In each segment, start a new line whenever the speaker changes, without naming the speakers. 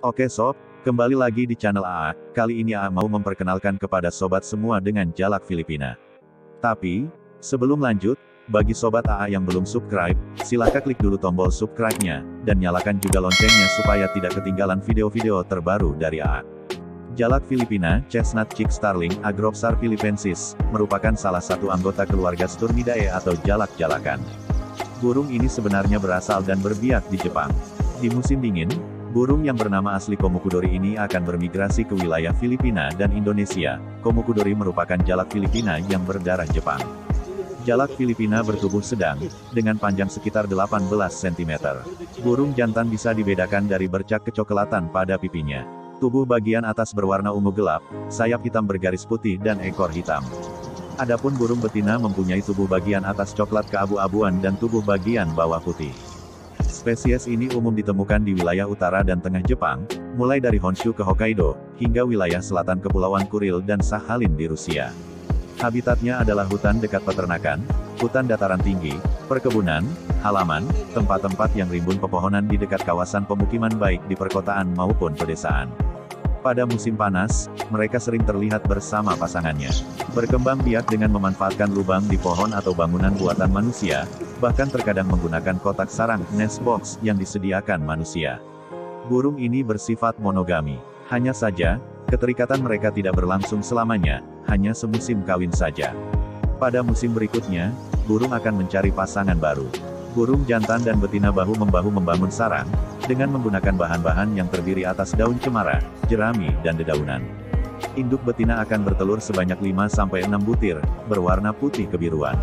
Oke sob, kembali lagi di channel AA, kali ini AA mau memperkenalkan kepada sobat semua dengan jalak Filipina. Tapi, sebelum lanjut, bagi sobat AA yang belum subscribe, silahkan klik dulu tombol subscribe-nya, dan nyalakan juga loncengnya supaya tidak ketinggalan video-video terbaru dari AA. Jalak Filipina, Chestnut Chick Starling Agropsar philippensis, merupakan salah satu anggota keluarga Sturmidae atau jalak-jalakan. Burung ini sebenarnya berasal dan berbiak di Jepang. Di musim dingin, burung yang bernama asli Komukudori ini akan bermigrasi ke wilayah Filipina dan Indonesia. Komukudori merupakan jalak Filipina yang berdarah Jepang. Jalak Filipina bertubuh sedang, dengan panjang sekitar 18 cm. Burung jantan bisa dibedakan dari bercak kecoklatan pada pipinya. Tubuh bagian atas berwarna ungu gelap, sayap hitam bergaris putih dan ekor hitam. Adapun burung betina mempunyai tubuh bagian atas coklat keabu-abuan dan tubuh bagian bawah putih. Spesies ini umum ditemukan di wilayah utara dan tengah Jepang, mulai dari Honshu ke Hokkaido, hingga wilayah selatan Kepulauan Kuril dan Sakhalin di Rusia. Habitatnya adalah hutan dekat peternakan, hutan dataran tinggi, perkebunan, halaman, tempat-tempat yang rimbun pepohonan di dekat kawasan pemukiman baik di perkotaan maupun pedesaan. Pada musim panas, mereka sering terlihat bersama pasangannya. Berkembang biak dengan memanfaatkan lubang di pohon atau bangunan buatan manusia, bahkan terkadang menggunakan kotak sarang nest box yang disediakan manusia. Burung ini bersifat monogami. Hanya saja, keterikatan mereka tidak berlangsung selamanya, hanya semusim kawin saja. Pada musim berikutnya, burung akan mencari pasangan baru. Burung jantan dan betina bahu-membahu membangun sarang, dengan menggunakan bahan-bahan yang terdiri atas daun cemara, jerami, dan dedaunan. Induk betina akan bertelur sebanyak 5-6 butir, berwarna putih kebiruan.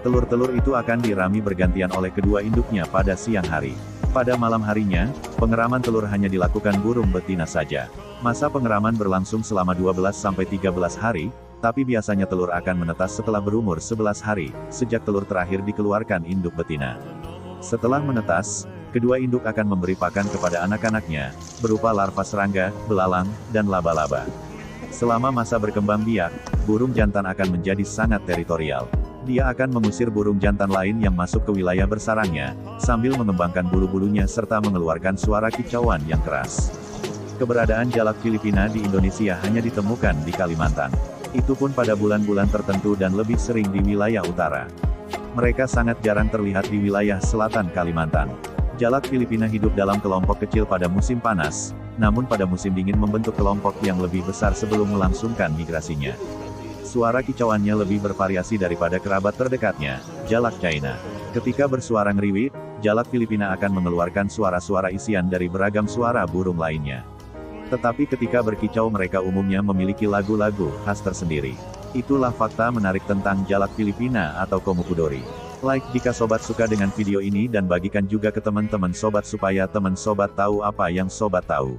Telur-telur itu akan dirami bergantian oleh kedua induknya pada siang hari. Pada malam harinya, pengeraman telur hanya dilakukan burung betina saja. Masa pengeraman berlangsung selama 12-13 hari, tapi biasanya telur akan menetas setelah berumur 11 hari, sejak telur terakhir dikeluarkan induk betina. Setelah menetas, kedua induk akan memberi pakan kepada anak-anaknya, berupa larva serangga, belalang, dan laba-laba. Selama masa berkembang biak, burung jantan akan menjadi sangat teritorial. Dia akan mengusir burung jantan lain yang masuk ke wilayah bersarangnya, sambil mengembangkan bulu-bulunya serta mengeluarkan suara kicauan yang keras. Keberadaan jalak Filipina di Indonesia hanya ditemukan di Kalimantan. Itu pun pada bulan-bulan tertentu dan lebih sering di wilayah utara. Mereka sangat jarang terlihat di wilayah selatan Kalimantan. Jalak Filipina hidup dalam kelompok kecil pada musim panas, namun pada musim dingin membentuk kelompok yang lebih besar sebelum melangsungkan migrasinya. Suara kicauannya lebih bervariasi daripada kerabat terdekatnya, jalak China. Ketika bersuara ngeriwit, jalak Filipina akan mengeluarkan suara-suara isian dari beragam suara burung lainnya. Tetapi ketika berkicau mereka umumnya memiliki lagu-lagu khas tersendiri. Itulah fakta menarik tentang jalak Filipina atau Komukudori. Like jika sobat suka dengan video ini dan bagikan juga ke teman-teman sobat supaya teman sobat tahu apa yang sobat tahu.